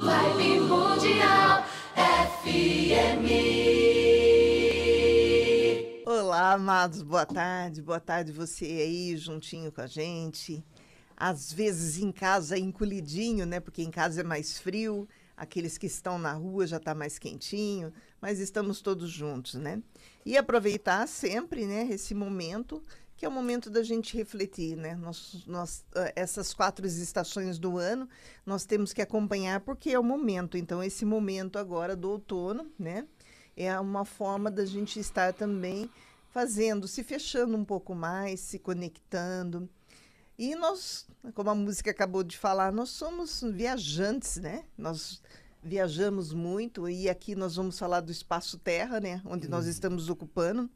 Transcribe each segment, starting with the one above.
Vibe Mundial FM. Olá, amados, boa tarde, boa tarde você aí juntinho com a gente. Às vezes em casa encolhidinho, né? Porque em casa é mais frio, aqueles que estão na rua já está mais quentinho, mas estamos todos juntos, né? E aproveitar sempre, né, esse momento que é o momento da gente refletir, né? Nós, nós, uh, essas quatro estações do ano, nós temos que acompanhar porque é o momento. Então, esse momento agora do outono, né? É uma forma da gente estar também fazendo, se fechando um pouco mais, se conectando. E nós, como a música acabou de falar, nós somos viajantes, né? Nós viajamos muito e aqui nós vamos falar do espaço terra, né? Onde nós uhum. estamos ocupando.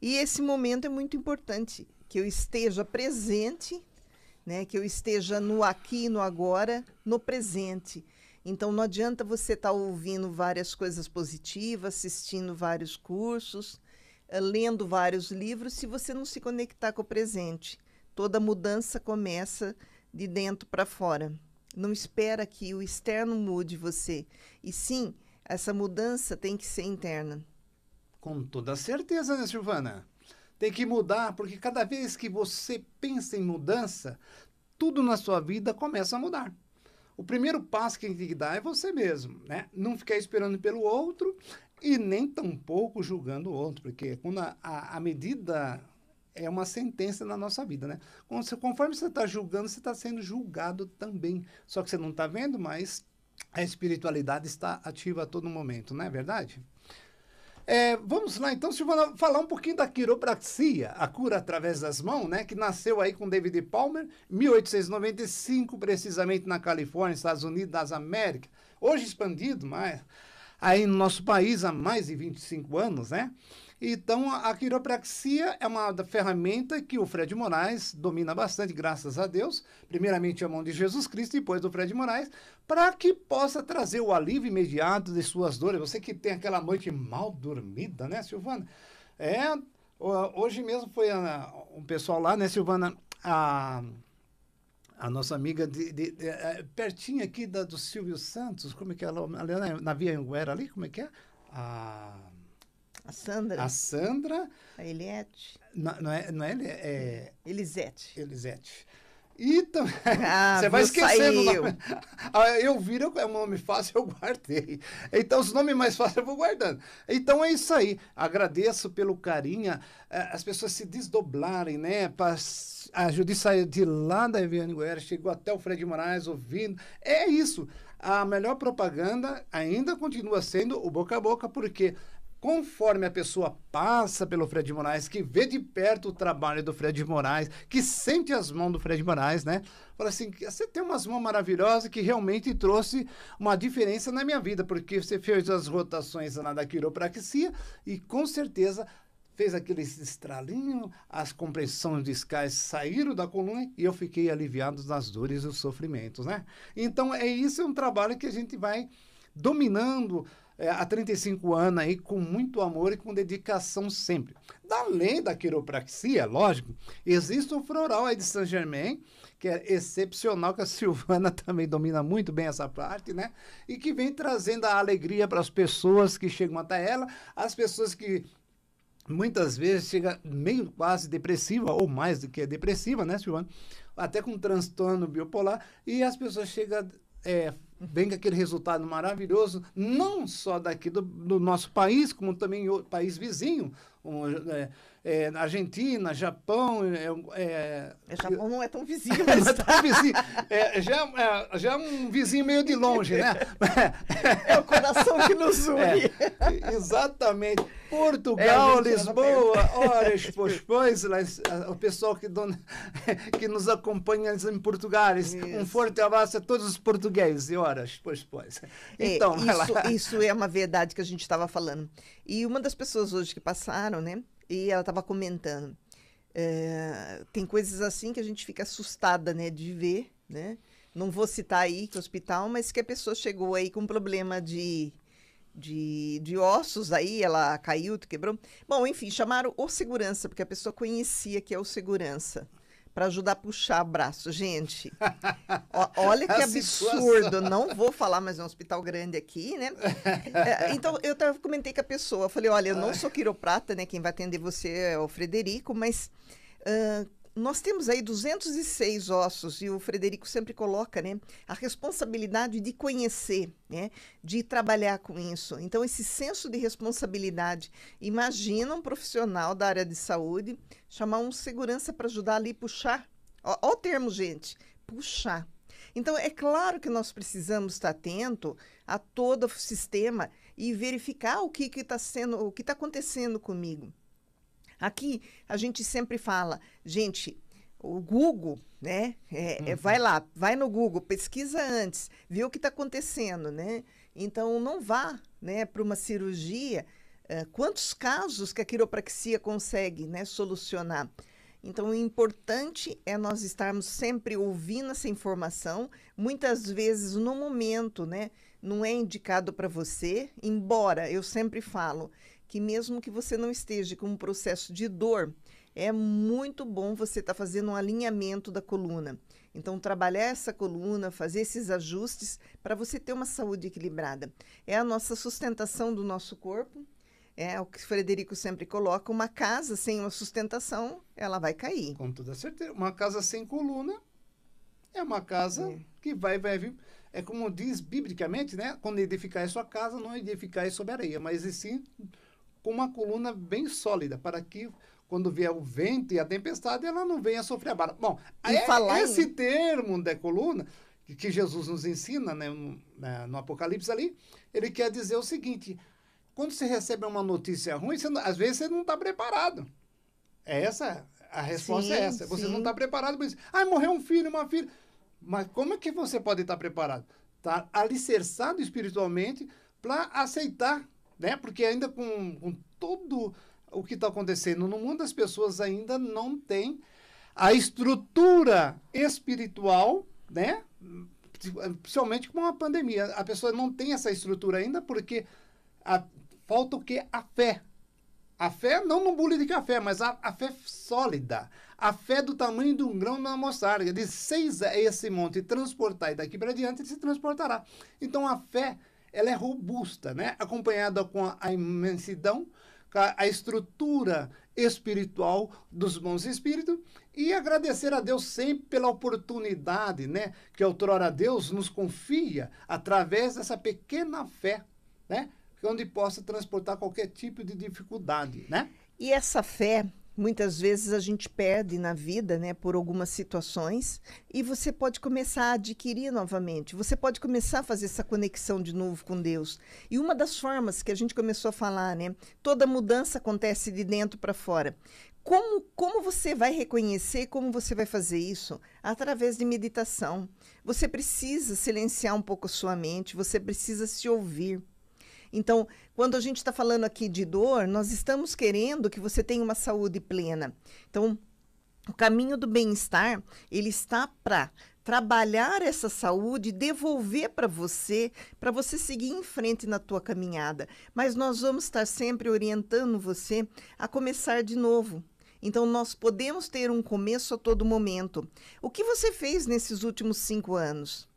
E esse momento é muito importante, que eu esteja presente, né? que eu esteja no aqui, no agora, no presente. Então não adianta você estar tá ouvindo várias coisas positivas, assistindo vários cursos, eh, lendo vários livros, se você não se conectar com o presente. Toda mudança começa de dentro para fora. Não espera que o externo mude você. E sim, essa mudança tem que ser interna. Com toda certeza, né, Silvana? Tem que mudar, porque cada vez que você pensa em mudança, tudo na sua vida começa a mudar. O primeiro passo que tem que dar é você mesmo, né? Não ficar esperando pelo outro e nem tampouco julgando o outro, porque quando a, a, a medida é uma sentença na nossa vida, né? Você, conforme você está julgando, você está sendo julgado também. Só que você não está vendo, mas a espiritualidade está ativa a todo momento, não é verdade? É, vamos lá, então, Silvana, falar um pouquinho da quiropraxia, a cura através das mãos, né? Que nasceu aí com David Palmer, 1895, precisamente na Califórnia, Estados Unidos das Américas. Hoje expandido, mas aí no nosso país há mais de 25 anos, né? Então, a quiropraxia é uma ferramenta que o Fred Moraes domina bastante, graças a Deus. Primeiramente a mão de Jesus Cristo, depois do Fred Moraes, para que possa trazer o alívio imediato de suas dores. Você que tem aquela noite mal dormida, né, Silvana? É, hoje mesmo foi a, um pessoal lá, né, Silvana? A, a nossa amiga de, de, de, é, pertinho aqui da, do Silvio Santos, como é que é ela? Na, na Via Anguera ali, como é que é? A... A Sandra. A Sandra. A Eliette. Não, não é, não é, é Elisete. Elisete. E também. Ah, você vai esquecendo nome. Ah, eu viro, é um nome fácil, eu guardei. Então, os nomes mais fáceis eu vou guardando. Então é isso aí. Agradeço pelo carinho. Eh, as pessoas se desdoblarem, né? A Judith saiu de lá da Eviane Guerra, chegou até o Fred Moraes ouvindo. É isso. A melhor propaganda ainda continua sendo o boca a boca, porque conforme a pessoa passa pelo Fred Moraes, que vê de perto o trabalho do Fred Moraes, que sente as mãos do Fred Moraes, né? Fala assim, você tem umas mãos maravilhosas que realmente trouxe uma diferença na minha vida, porque você fez as rotações lá da quiropraxia e com certeza fez aquele estralinho, as compressões discais saíram da coluna e eu fiquei aliviado das dores e os sofrimentos, né? Então, é isso, é um trabalho que a gente vai dominando é, há 35 anos aí com muito amor e com dedicação sempre. Além da quiropraxia, lógico, existe o floral aí de Saint Germain, que é excepcional, que a Silvana também domina muito bem essa parte, né? E que vem trazendo a alegria para as pessoas que chegam até ela, as pessoas que muitas vezes chega meio quase depressiva ou mais do que depressiva, né, Silvana? Até com transtorno bipolar e as pessoas chegam é, vem com aquele resultado maravilhoso, não só daqui do, do nosso país, como também o país vizinho, é, é, Argentina, Japão. É, é, é, Japão não é tão vizinho, mas não é tão vizinho. É, já, é, já um vizinho meio de longe, né? É o coração que nos une. exatamente. Portugal, Lisboa, horas pois, o pessoal que, que nos acompanha em Portugal. Um forte abraço a todos os portugueses e horas pois. Então, isso, isso é uma verdade que a gente estava falando. E uma das pessoas hoje que passaram, né? E ela estava comentando. É, tem coisas assim que a gente fica assustada, né, de ver, né? Não vou citar aí que hospital, mas que a pessoa chegou aí com problema de, de, de ossos aí, ela caiu, quebrou. Bom, enfim, chamaram o segurança, porque a pessoa conhecia que é o segurança para ajudar a puxar braço. Gente, ó, olha que absurdo. Não vou falar, mas é um hospital grande aqui, né? É, então, eu tava, comentei com a pessoa. Falei, olha, eu não sou quiroprata, né? Quem vai atender você é o Frederico, mas... Uh, nós temos aí 206 ossos e o Frederico sempre coloca, né, a responsabilidade de conhecer, né, de trabalhar com isso. Então esse senso de responsabilidade, imagina um profissional da área de saúde chamar um segurança para ajudar ali puxar. Ó o termo, gente, puxar. Então é claro que nós precisamos estar atento a todo o sistema e verificar o que está sendo, o que está acontecendo comigo. Aqui a gente sempre fala, gente, o Google, né? É, é uhum. é, vai lá, vai no Google, pesquisa antes, vê o que está acontecendo, né? Então não vá, né, para uma cirurgia. Uh, quantos casos que a quiropraxia consegue, né, solucionar? Então, o importante é nós estarmos sempre ouvindo essa informação, muitas vezes no momento, né? Não é indicado para você, embora eu sempre falo, que mesmo que você não esteja com um processo de dor, é muito bom você estar tá fazendo um alinhamento da coluna. Então, trabalhar essa coluna, fazer esses ajustes para você ter uma saúde equilibrada. É a nossa sustentação do nosso corpo. É o que o Frederico sempre coloca: uma casa sem uma sustentação, ela vai cair. Com toda certeza. Uma casa sem coluna é uma casa é. que vai, vai vir. É como diz biblicamente, né? Quando edificar a sua casa, não edificar sobre areia, mas e sim com uma coluna bem sólida, para que quando vier o vento e a tempestade, ela não venha sofrer abalo. Bom, é, falar esse em... termo da coluna, que, Jesus nos ensina né, no, né, no, Apocalipse ali, ele quer dizer o seguinte, quando você recebe uma notícia ruim, você, às vezes você não está preparado. É essa, a resposta é sim, é essa. Você sim. não está preparado para isso. Ah, morreu um filho, uma filha. Mas como é que você pode estar preparado? Está alicerçado espiritualmente para aceitar né? Porque ainda com, com todo o que está acontecendo no mundo, as pessoas ainda não têm a estrutura espiritual, né? Principalmente com a pandemia. A pessoa não tem essa estrutura ainda porque a, falta o que? A fé. A fé, não no bule de café, mas a, a fé sólida. A fé do tamanho de um grão na mostarda. De seis a esse monte transportar e daqui para diante ele se transportará. Então a fé ela é robusta, né? acompanhada com a imensidão, a estrutura espiritual dos bons espíritos e agradecer a Deus sempre pela oportunidade, né, que outrora Deus nos confia através dessa pequena fé, né, onde possa transportar qualquer tipo de dificuldade, né? E essa fé muitas vezes a gente perde na vida, né, por algumas situações, e você pode começar a adquirir novamente. Você pode começar a fazer essa conexão de novo com Deus. E uma das formas que a gente começou a falar, né, toda mudança acontece de dentro para fora. Como, como você vai reconhecer, como você vai fazer isso? Através de meditação. Você precisa silenciar um pouco a sua mente, você precisa se ouvir. Então, quando a gente está falando aqui de dor, nós estamos querendo que você tenha uma saúde plena. Então, o caminho do bem-estar, ele está para trabalhar essa saúde, devolver para você, para você seguir em frente na tua caminhada. Mas nós vamos estar sempre orientando você a começar de novo. Então, nós podemos ter um começo a todo momento. O que você fez nesses últimos cinco anos?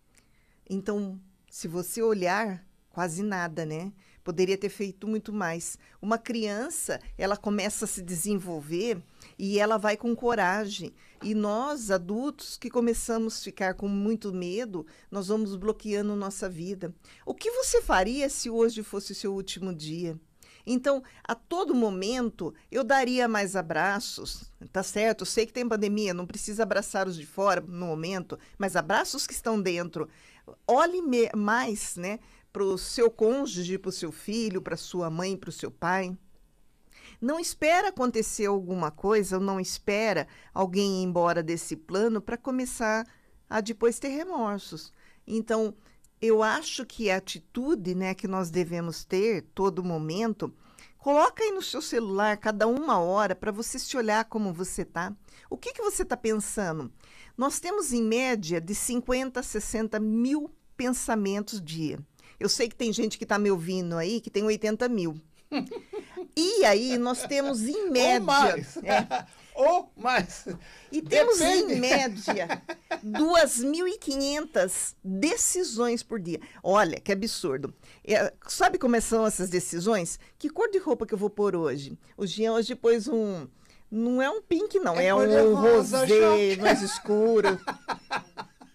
Então, se você olhar, quase nada, né? Poderia ter feito muito mais. Uma criança, ela começa a se desenvolver e ela vai com coragem. E nós, adultos, que começamos a ficar com muito medo, nós vamos bloqueando nossa vida. O que você faria se hoje fosse o seu último dia? Então, a todo momento, eu daria mais abraços, tá certo? Eu sei que tem pandemia, não precisa abraçar os de fora no momento, mas abraços que estão dentro. Olhe mais, né? Para o seu cônjuge, para o seu filho, para sua mãe, para o seu pai. Não espera acontecer alguma coisa, não espera alguém ir embora desse plano para começar a depois ter remorsos. Então, eu acho que a atitude né, que nós devemos ter todo momento, coloca aí no seu celular cada uma hora para você se olhar como você está. O que, que você está pensando? Nós temos em média de 50 a 60 mil pensamentos dia. Eu sei que tem gente que está me ouvindo aí que tem 80 mil. e aí nós temos em média. Ou mais. É, ou mais. E temos, Depende. em média, 2.500 decisões por dia. Olha, que absurdo. É, sabe como são essas decisões? Que cor de roupa que eu vou pôr hoje? O Jean hoje pôs um... Não é um pink, não. É, é um rosé mais escuro.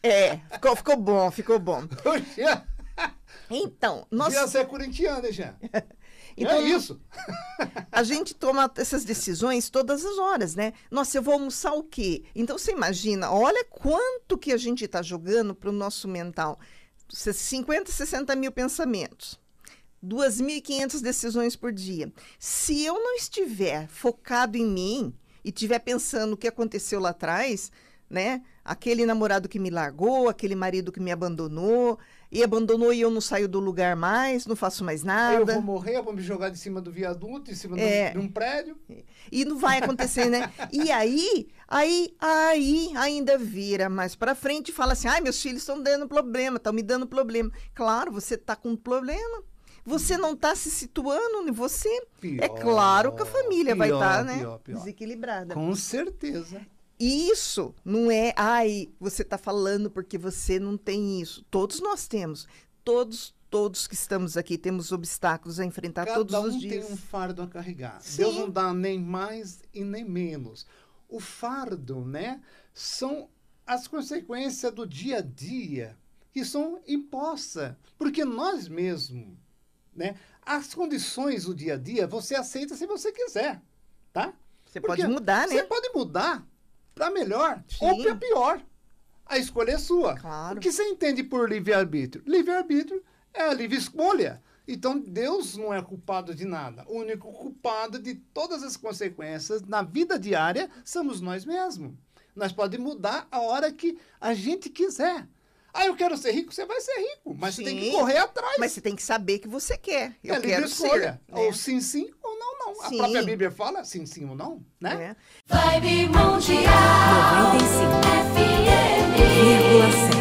É, ficou, ficou bom, ficou bom. Então, nós... Você é corintiano, Jean? Então, é isso. a gente toma essas decisões todas as horas, né? Nossa, eu vou almoçar o quê? Então você imagina, olha quanto que a gente está jogando para o nosso mental. 50, 60 mil pensamentos. 2.500 decisões por dia. Se eu não estiver focado em mim e estiver pensando o que aconteceu lá atrás, né? Aquele namorado que me largou, aquele marido que me abandonou, e abandonou e eu não saio do lugar mais, não faço mais nada. Eu vou morrer, eu vou me jogar de cima do viaduto, em cima é. de um prédio. E não vai acontecer, né? e aí, aí, aí ainda vira mais para frente e fala assim: ai, meus filhos estão dando problema, estão me dando problema. Claro, você está com um problema. Você não está se situando em você. É pior, é claro que a família pior, vai estar, tá, né? Pior, desequilibrada. Com certeza. Isso não é, ai, você está falando porque você não tem isso. Todos nós temos. Todos, todos que estamos aqui temos obstáculos a enfrentar Cada todos um os dias. tem um fardo a carregar. Sim. Deus não dá nem mais e nem menos. O fardo, né, são as consequências do dia a dia que são impostas, porque nós mesmos, né, as condições do dia a dia você aceita se você quiser, tá? Você porque pode mudar, né? Você pode mudar para melhor Sim. ou para pior. A escolha é sua. Claro. O que você entende por livre-arbítrio? Livre-arbítrio é a livre escolha. Então, Deus não é culpado de nada. O único culpado de todas as consequências na vida diária somos nós mesmos. Nós podemos mudar a hora que a gente quiser. Ah, eu quero ser rico, você vai ser rico, mas sim, você tem que correr atrás. Mas você tem que saber que você quer. Eu é quero escolha. Ser, ou sim, sim, a sim. própria Bíblia fala sim, sim ou não, né? É. Vibe Mundial 95. 95,7